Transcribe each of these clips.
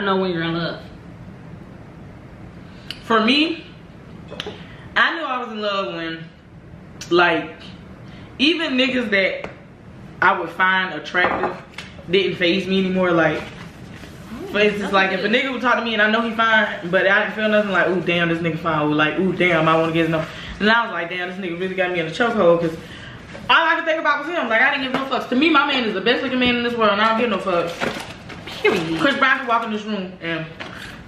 to know when you're in love. For me, I knew I was in love when, like, even niggas that I would find attractive didn't phase me anymore. Like, oh, for instance, like if a nigga would talk to me and I know he fine, but I didn't feel nothing like, ooh, damn, this nigga fine. Or like, ooh, damn, I want to get number. And I was like, damn, this nigga really got me in a chokehold because all I could think about was him. Like, I didn't give no fucks. To me, my man is the best looking man in this world and I don't give no fucks. Period. Chris Brown can walk in this room and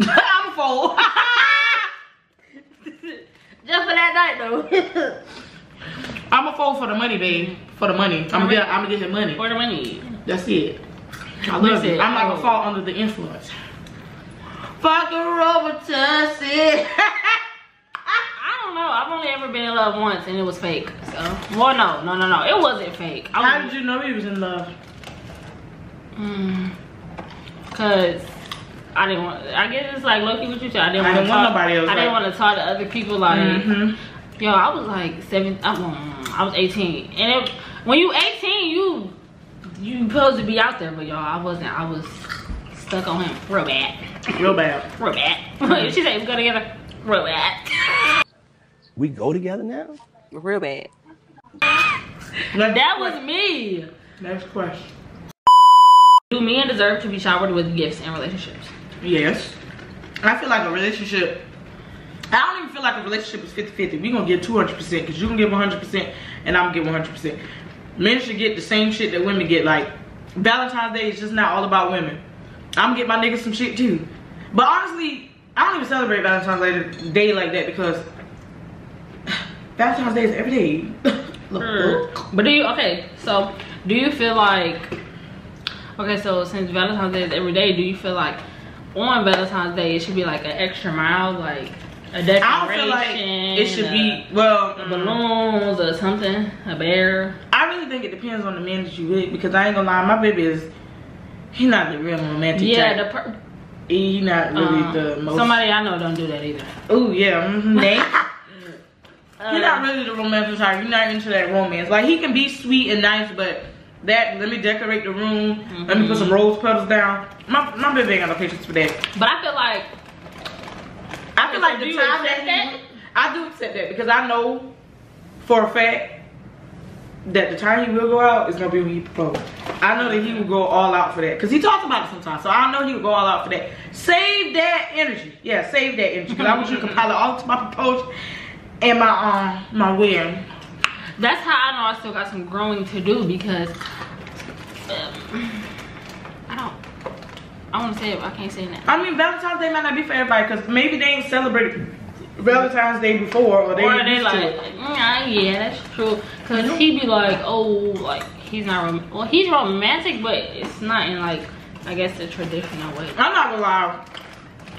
I'm a fool. Just for that night though. I'm a fool for the money, babe. For the money. I'm gonna get, I'm gonna get him money. For the money. That's it. I love Listen, it. I'm not gonna oh. fall under the influence. Fuck her over, Tussie. I don't know. I've only ever been in love once and it was fake. So, well, no, no, no, no. It wasn't fake. I How did you know he was in love? Mm, Cause I didn't want. I guess it's like Loki. What you said. I didn't I want didn't to want talk. nobody else, I didn't right? want to talk to other people. Like, Mhm. yo, I was like seven. I, mm, I was 18, and it, when you 18, you you supposed to be out there, but y'all, I wasn't. I was stuck on him real bad, Real bad. real bad. she said we go together, real bad. We go together now? Real bad. Next That was me. Next question. Do men deserve to be showered with gifts in relationships? Yes. I feel like a relationship. I don't even feel like a relationship is 50-50. We're gonna get 200% because you gonna give 100% and I'm gonna get 100%. Men should get the same shit that women get. Like, Valentine's Day is just not all about women. I'm gonna get my niggas some shit too. But honestly, I don't even celebrate Valentine's Day- like that because Valentine's Day is every day. Mm. But do you okay? So do you feel like okay? So since Valentine's Day is every day, do you feel like on Valentine's Day it should be like an extra mile, like a decoration? I don't feel like it should be, well, mm, balloons or something, a bear. I really think it depends on the man that you with because I ain't gonna lie, my baby is he not the real romantic Yeah, type. the per- he not really um, the most. somebody I know don't do that either. Oh yeah. Nate. Uh, He not really the romantic type. You're not into that romance. Like he can be sweet and nice, but that let me decorate the room. Let me put some rose petals down. My my baby ain't got no patience for that. But I feel like I feel like the time that, he, that? I do accept that because I know for a fact that the time he will go out is gonna be when he propose. I know that he will go all out for that because he talks about it sometimes. So I know he will go all out for that. Save that energy. Yeah, save that energy because I want you to compile it all to my proposal and my um my wedding. That's how I know I still got some growing to do because um, I don't. I want to say it, but I can't say it now. I mean Valentine's Day might not be for everybody because maybe they ain't celebrated Valentine's Day before or they, or they like, to "Mm, yeah, that's true. Cause he be like, oh, like he's not rom- well, he's romantic, but it's not in like, I guess the traditional way. I'm not gonna lie.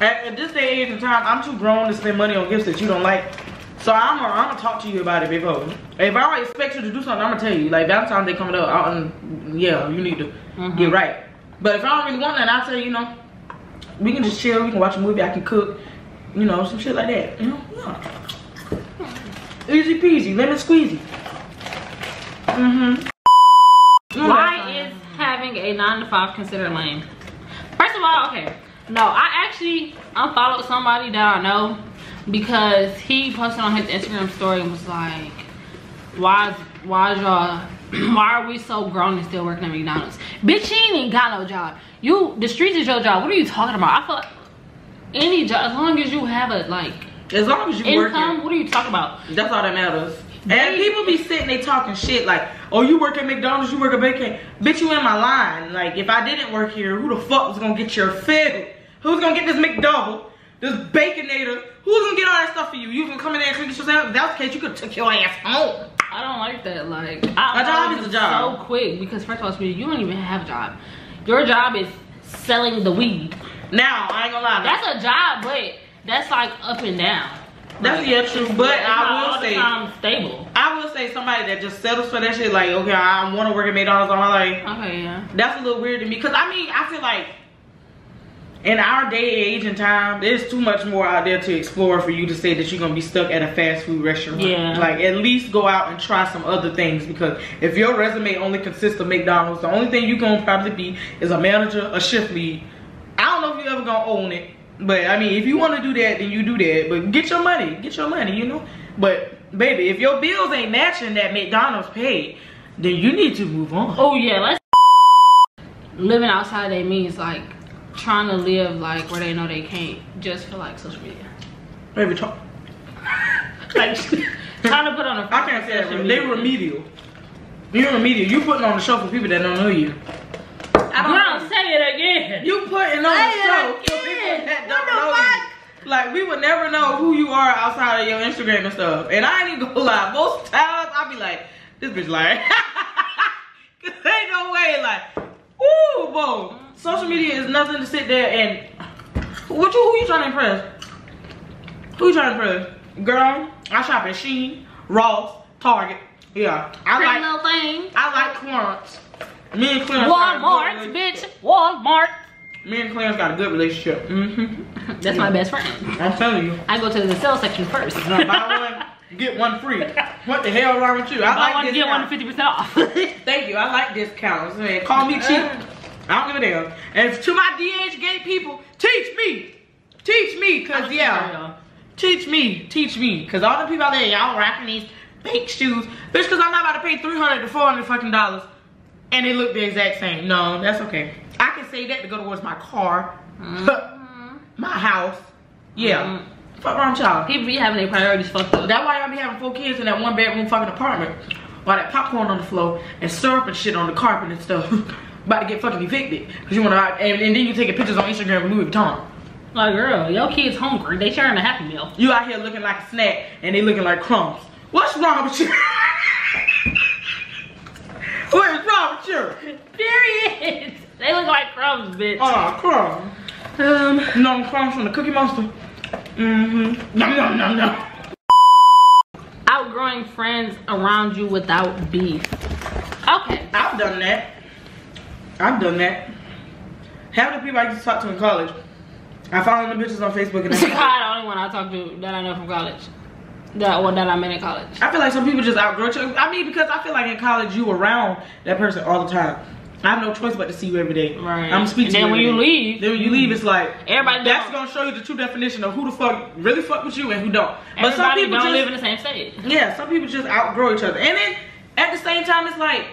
At, at this day age and time, I'm too grown to spend money on gifts that you don't like. So I'm gonna, I'm gonna talk to you about it before. If I expect you to do something, I'm gonna tell you. Like Valentine's Day coming up, I, um, yeah, you need to Mhm. get right. But if I don't really want that, I'll tell you, you know, we can just chill. We can watch a movie. I can cook, you know, some shit like that. You know, yeah. easy peasy, lemon squeezy. Mhm. Why is having a nine to five considered lame? First of all, okay, no, I actually unfollowed somebody that I know because he posted on his Instagram story and was like, "Why, is- why is y'all, why are we so grown and still working at McDonald's? Bitch, you ain't even got no job. You, the streets is your job. What are you talking about? I feel like any job, as long as you have a like As long as you income, working. what are you talking about? That's all that matters. They- And people be sitting they talking shit like, oh, you work at McDonald's, you work at King. Bitch, you in my line. Like, if I didn't work here, who the fuck was gonna get your food? Who's gonna get this McDouble, this Baconator? Who's gonna get all that stuff for you? You can come in there and cook it yourself? If that was the case, you could took your ass home. I don't like that. Like, I, A job is a job. So quick because first of all, sweetie, you don't even have a job. Your job is selling the weed. Now, I ain't gonna lie. That's a job, but that's like up and down. That's Like, yeah, true. But I will say, stable. I will say somebody that just settles for that shit, like, okay, I want to work at McDonald's all my life. Okay, yeah. That's a little weird to me. Cause I mean, I feel like in our day, age, and time, there's too much more out there to explore for you to say that you're gonna be stuck at a fast food restaurant. Yeah. Like at least go out and try some other things because if your resume only consists of McDonald's, the only thing you're gonna probably be is a manager, a shift lead. I don't know if you're ever gonna own it. But I mean, if you want to do that, then you do that. But get your money, get your money, you know. But baby, if your bills ain't matching that McDonald's paid, then you need to move on. Oh yeah, let's living outside they means like trying to live like where they know they can't just for like social media. Baby, talk. Like trying to put on a I can't say that. they media. remedial. You're remedial. You putting on the show for people that don't know you. I don't know. Say it again. You putting on Say the show for people that don't know fuck? you. Like we would never know who you are outside of your Instagram and stuff. And I ain't even gonna lie. Most times I be like, this bitch lying. Cause ain't no way like, ooh, bro. Social media is nothing to sit there and what you who you trying to impress? Who you trying to impress? Girl, I shop at Shein, Ross, Target. Yeah. I like little thing. I like Clarence. Me and Clarence got a good Walmart, bitch. Walmart. Me and Clarence got a good relationship. Mm-hmm. That's my best friend. I'm telling you. I go to the sales section first. Buy one, get one free. What the hell wrong with you? I Buy like one, get one discounts. 50% off. Thank you. I like discounts. Man, call me cheap. I don't give a damn. And to my DHgate people, teach me. Teach me, cause yeah. Teach me, teach me. Cause all the people out there, y'all rocking these fake shoes. Bitch, cause I'm not about to pay 300 to 400 fucking dollars. And they look the exact same. No, that's okay. I can say that to go towards my car, mm-hmm. my house. Yeah. Mm-hmm. Fuck wrong y'all. People be having their priorities fucked up. That's why y'all be having four kids in that one bedroom fucking apartment. While that popcorn on the floor and syrup and shit on the carpet and stuff. about to get fucking evicted. Cause you wanna and, and then you taking pictures on Instagram with Louis Vuitton. Like, girl, your kid's hungry. They sharing a Happy Meal. You out here looking like a snack and they looking like crumbs. What's wrong with you? what is wrong with you? Period. They look like crumbs, bitch. Oh, crumbs. Um, You know crumbs from the Cookie Monster? Mm-hmm. Nom nom nom nom. outgrowing friends around you without beef. Okay. I've done that. I've done that. Half the people I used to talk to in college, I follow the bitches on Facebook and probably the only one I talked to that I know from college. That one that I met in college. I feel like some people just outgrow each other. I mean, because I feel like in college you around that person all the time. I have no choice but to see you every day. Right. I'm speaking And to then you when you day. leave, then when you leave, it's like Everybody That's don't- gonna show you the true definition of who the fuck really fuck with you and who don't. But some people don't just live in the same state. yeah, some people just outgrow each other. And then at the same time, it's like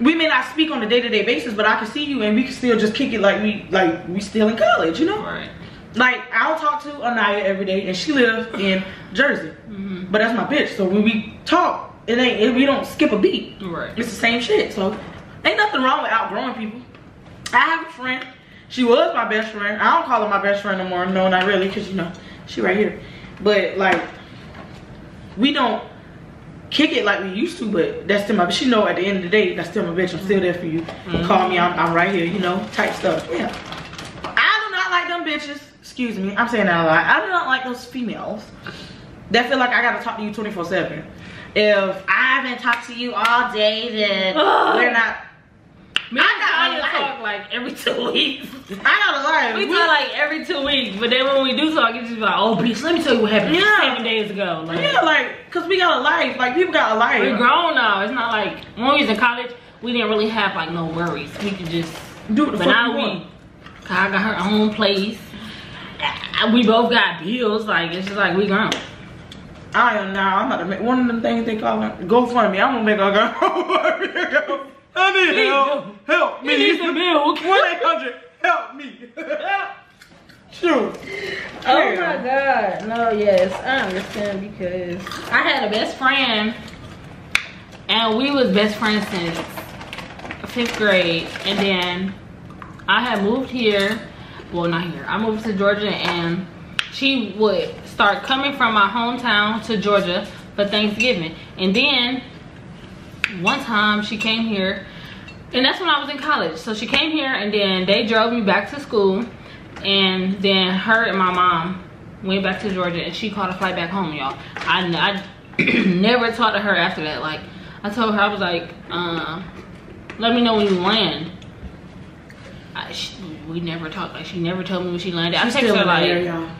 we may not speak on a day to day basis, but I can see you and we can still just kick it like we like we still in college, you know? Right. Like I don't talk to Anaya every day, and she lives in Jersey, Mm-hmm. but that's my bitch. So when we talk, it ain't it, we don't skip a beat. Right. It's the same shit. So ain't nothing wrong with outgrowing people. I have a friend. She was my best friend. I don't call her my best friend no more. No, not really, cause you know she right here. But like we don't kick it like we used to. But that's still my. But she know at the end of the day, that's still my bitch. I'm still there for you. Call me. I'm, I'm right here. You know, type stuff. Yeah. I do not like them bitches. Excuse me. I'm saying that a lot. I do not like those females that feel like I gotta talk to you 24 7. If I haven't talked to you all day, then Ugh. we're not. Me I and got a life. talk like every two weeks. I gotta lie. We talk like every two weeks, but then when we do talk, it's just like, oh, bitch, let me tell you what happened Yeah. seven days ago. Like, yeah, like, cause we got a life. Like people got a life. we're grown now. It's not like when we was in college, we didn't really have like no worries. We could just, Do the but now we. Kai got her own place. We both got bills. Like it's just like we grown. I am now. I'm about to make one of them things they call it. GoFundMe. I'm gonna make a go. I need Please help. Help me. You need some milk. One eight hundred. Help me. Shoot. Oh my god. No, yes, I understand because I had a best friend and we was best friends since fifth grade and then I had moved here. Well not here. I moved to Georgia and she would start coming from my hometown to Georgia for Thanksgiving. And then one time she came here and that's when I was in college. So she came here and then they drove me back to school and then her and my mom went back to Georgia and she caught a flight back home, y'all. I, I never talked to her after that. Like I told her, I was like, uh, let me know when you land. I, she, we never talked. Like she never told me when she landed. I She's texted still her in the air, like, y'all.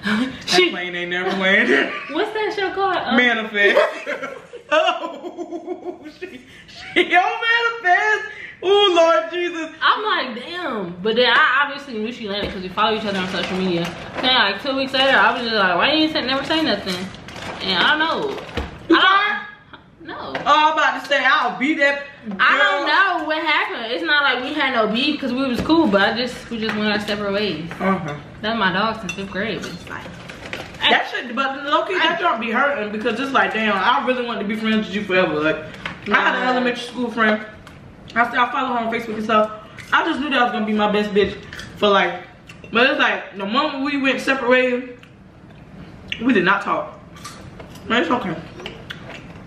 That she, plane ain't never landed. what's that show called? Uh, manifest. oh, she, she don't manifest. Oh Lord Jesus. I'm like, damn. But then I obviously knew she landed because we follow each other on social media. Then like two weeks later, I was just like, why didn't you never say nothing? And I don't know. I don't, no. Oh, I'm about to say I'll be that. Girl. I don't know what happened. It's not like we had no beef because we was cool, but I just we just went our separate ways. Uh-huh. That's my dog since fifth grade, but it's like That shit, but low key, that don't be hurting because it's like, damn, I really want to be friends with you forever. Like, I had an elementary school friend. I still I follow her on Facebook and stuff. I just knew that was gonna be my best bitch for like, but it's like the moment we went separate ways, we did not talk. Man, it's okay.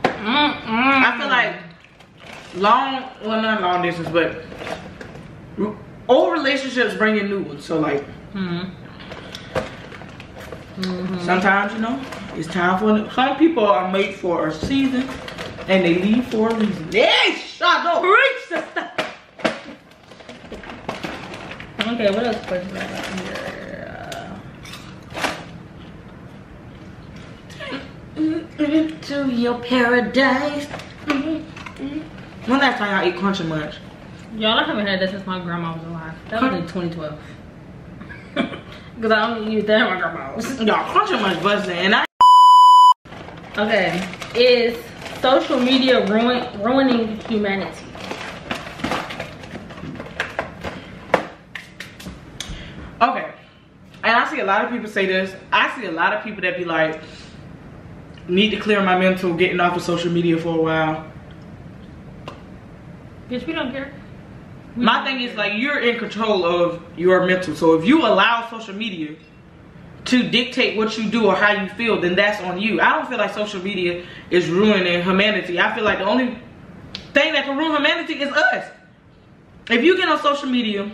mm-mm. I feel like long, well, not long distance, but old relationships bring in new ones. So like, mm-hmm. Mhm. Mhm. Sometimes, you know, it's time for some people are made for a season and they leave for a reason. Yes, shut up. Preach, sister. Okay, what else questions I got here? Into your paradise. When last time y'all ate Crunch Munch? Y'all, I haven't had that since my grandma was alive. That was in 2012. Because I don't use that at my grandma's. Y'all, Crunch Munch busting, and I. Okay, is social media ruin, ruining humanity? Okay. And I see a lot of people say this. I see a lot of people that be like, need to clear my mental getting off of social media for a while. Bitch, we don't care. My thing is like you're in control of your mental. So if you allow social media to dictate what you do or how you feel, then that's on you. I don't feel like social media is ruining humanity. I feel like the only thing that can ruin humanity is us. If you get on social media,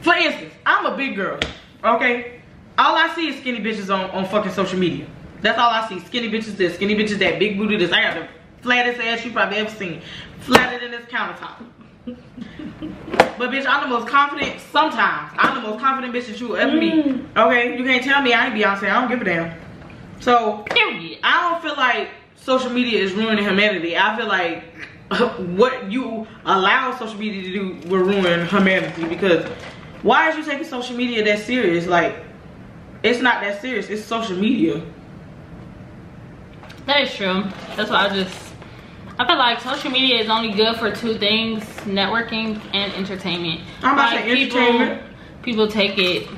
for instance, I'm a big girl, okay? All I see is skinny bitches on, on fucking social media. That's all I see. Skinny bitches this, skinny bitches that, big booty this. I got the flattest ass you probably ever seen. Flatter than this countertop. But bitch, I'm the most confident. Sometimes I'm the most confident bitch that you will ever meet. Mm. Okay, you can't tell me I ain't Beyonce. I don't give a damn. So Period. I don't feel like social media is ruining humanity. I feel like what you allow social media to do will ruin humanity because why is you taking social media that serious? Like it's not that serious. It's social media. That is true. That's why I just I feel like social media is only good for two things: networking and entertainment. I'm about to like, say entertainment. People, people take it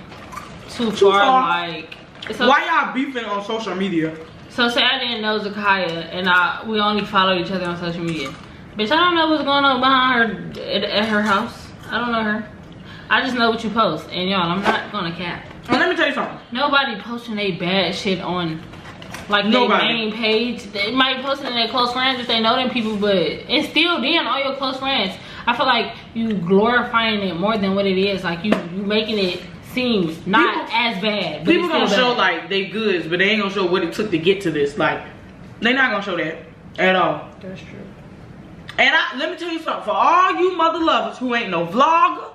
too, Too far. far. Like, so, Why y'all beefing on social media? so say I didn't know Zakaya and I we only followed each other on social media. Bitch, I don't know what's going on behind her at, at her house. I don't know her. I just know what you post, and y'all, I'm not gonna cap. And let me tell you something. Nobody posting a bad shit on like their main page. They might post it in their close friends if they know them people, but it's still then all your close friends. I feel like you glorifying it more than what it is. Like you you making it seem not People- as bad. But People it's gonna still show like they goods, but they ain't gonna show what it took to get to this. Like they not gonna show that at all. That's true. And I let me tell you something. For all you mother lovers who ain't no vlogger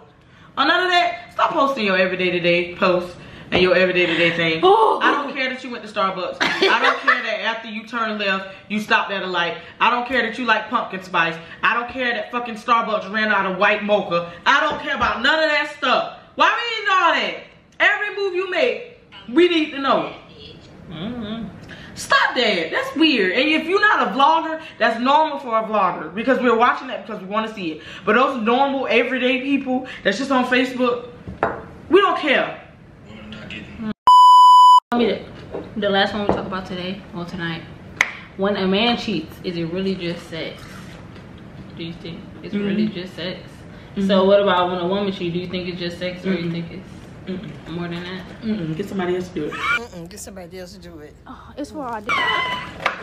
or none of that, stop posting your everyday to day posts and your everyday to day thing. Oh. I don't care that you went to Starbucks. I don't care that after you turn left, you stopped at a light. I don't care that you like pumpkin spice. I don't care that fucking Starbucks ran out of white mocha. I don't care about none of that stuff. Why we need all that? Every move you make, we need to know. hmm Stop that. That's weird. And if you're not a vlogger, that's normal for a vlogger because we're watching that because we want to see it. But those normal, everyday people that's just on Facebook, we don't care. Tell me the, the last one we talk about today or tonight. When a man cheats, is it really just sex? Do you think it's really just sex? So what about when a woman cheats? Do you think it's just sex or do you think it's more than that? Get somebody else to do it. Get somebody else to do it. Oh, it's for our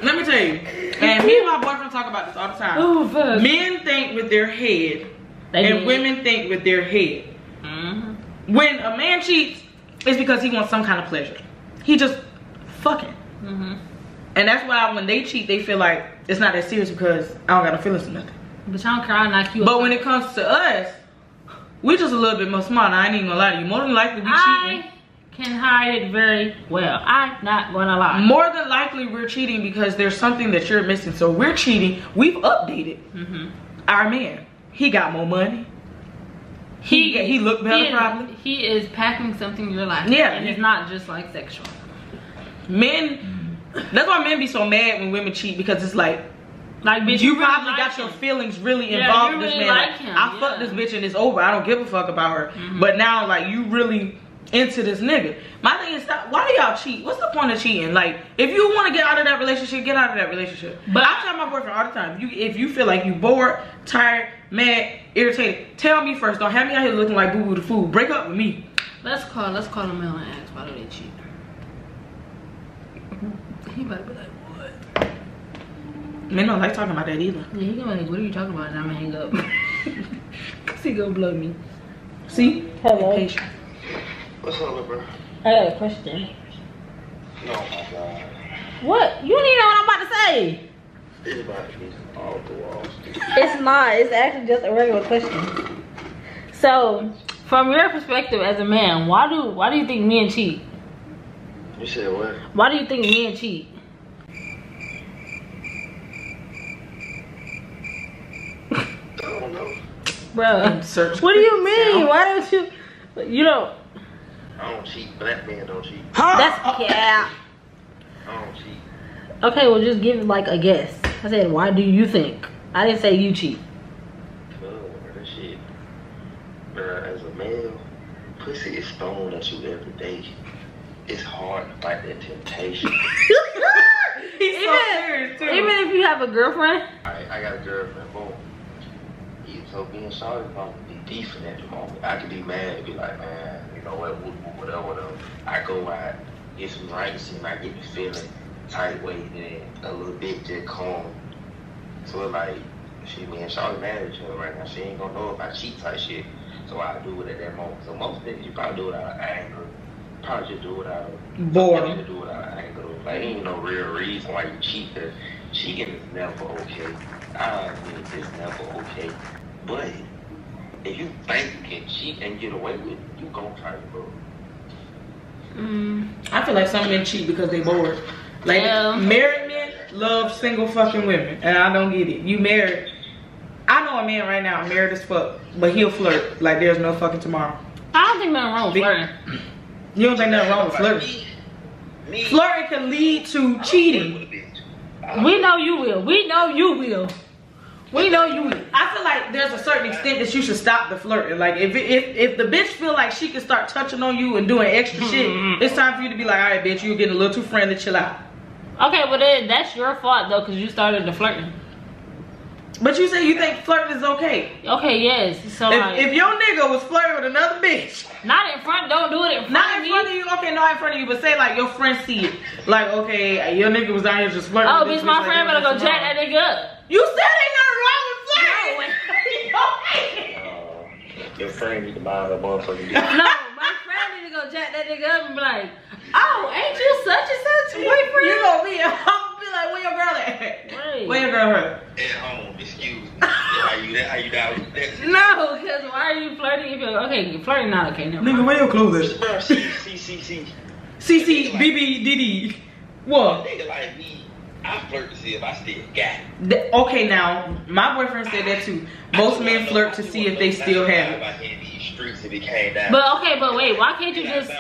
Let me tell you. And me and my boyfriend talk about this all the time. Oh, fuck. Men think with their head, They and did. women think with their head. Mhm. When a man cheats, it's because he wants some kind of pleasure. He just fucking. Mhm. And that's why when they cheat, they feel like it's not that serious because I don't got no feelings or nothing. But y'all knock you But when it comes to us, we just a little bit more smart. I ain't even gonna lie to you. More than likely, we cheating. I can hide it very well. I'm not gonna lie. More than likely, we're cheating because there's something that you're missing. So we're cheating. We've updated hmm our man. He got more money. He he looked better he is, probably. He is packing something in your life. Yeah. and it's not just like sexual. Men, that's why men be so mad when women cheat because it's like Like bitch, you really probably like got your feelings really Yeah, involved you in this man. like Like, him, I fucked this bitch and it's over. I don't give a fuck about her. Mm-hmm. But now like you really into this nigga. My thing is stop why do y'all cheat? What's the point of cheating? Like if you want to get out of that relationship, get out of that relationship. But- But I tell my boyfriend all the time, you if you feel like you bored, tired, mad, irritated, tell me first. Don't have me out here looking like boo boo the fool. Break up with me. Let's call. Let's call him and ask why do they cheat. Mm-hmm. He might be like, what? Men don't like talking about that either. Yeah, he gonna be like, what are you talking about? And I'm gonna hang up. Cause he gonna blow me. See? Hello. Patient. What's up, bro? I got a question. No, my God. What? You don't even know what I'm about to say. It's about to be all the walls. It's not. It's actually just a regular question. So, from your perspective as a man, why do why do you think men cheat? You said what? Why do you think men cheat? I don't know. Bruh. Search What do you mean? Why don't you you don't I don't cheat. Black men don't cheat. that's cap. I don't cheat. Okay, well just give like a guess. I said why do you think? I didn't say you cheat. No, that shit. Bruh, as a male, pussy is thrown at you every day. It's hard to fight that temptation. He's so serious too. even if you have a girlfriend, I, I got a girlfriend, boom. So being sorry about be beefing at the moment. I could be mad and be like, man, you know what, whatever, whatever. I go out, get some drinks, and I get me feeling tight weight and a little bit just calm. So like, she, me and Charlotte mad at each other right now. She ain't gonna know if I cheat type shit. So I do it at that moment. So most niggas, you probably do it out of anger. Probably just do it out of Boredom. You do it out of anger. Like, ain't no real reason why you cheat. Cause cheating is never okay. I admit it's never okay. But if you think you can cheat and get away with it, you gon' try to bro. mm, I feel like some men cheat because they bored. Like Yeah. married men love single fucking women, and I don't get it. You married. I know a man right now, married as fuck, but he'll flirt like there's no fucking tomorrow. I don't think nothing wrong with Big- flirting. You don't think nothing wrong with flirting? Me, me, Flirting can lead to cheating. with a bitch. We know you will. We know you will. We know you. I feel like there's a certain extent that you should stop the flirting. Like if if if the bitch feel like she can start touching on you and doing extra shit, mm-hmm. it's time for you to be like, all right, bitch, you're getting a little too friendly. Chill out. Okay, but then that's your fault though, cause you started the flirting. But you say you think flirting is okay. Okay, yes. So If, like, if your nigga was flirting with another bitch, not in front, don't do it in front not of in me. front of you, okay, not in front of you, but say like your friend see it. Like, okay, your nigga was out here just flirting. Oh, with bitch, this my like friend there better go jack that nigga up. You said ain't nothing wrong with flirting. Uh, your friend need to buy her motherfucking dick. No, my friend need to go jack that nigga up and be like, oh, ain't you such and such boyfriend? you gonna be, I'm gonna be like, where your girl at? Right. Where your girl at? At home, excuse me. How you that? How you down with that? No, because why are you flirting if you're okay? You flirting not okay. Never Nigga, mind. where your clothes at? Bro, see, see, see, see. CC, BB, DD. What? Nigga like me, I flirt to see if I still got it. Th- Okay, now my boyfriend said that too. Most men flirt to see if they still have it. it. in these streets if it came down. But okay, but wait, why can't you just?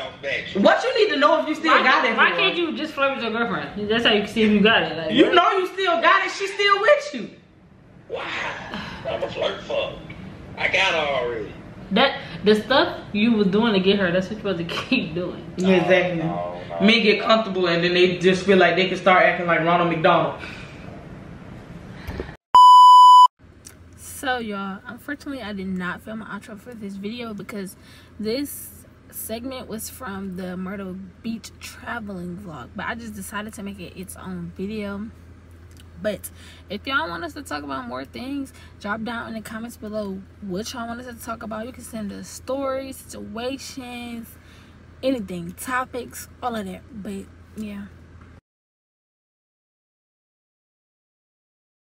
What you need to know if you still Why, got it? why can't you just flirt with your girlfriend? That's how you can see if you got it. Like, You what? know you still got it. She's still with you. Why? I'm a flirt fuck. I got her already. That the stuff you was doing to get her. That's what you're supposed to keep doing. Yeah, exactly. No, no. Men get comfortable and then they just feel like they can start acting like Ronald McDonald. So y'all, unfortunately I did not film an outro for this video because this segment was from the Myrtle Beach traveling vlog. But I just decided to make it its own video. But if y'all want us to talk about more things, drop down in the comments below what y'all want us to talk about. You can send us stories, situations, anything, topics, all of that. But yeah.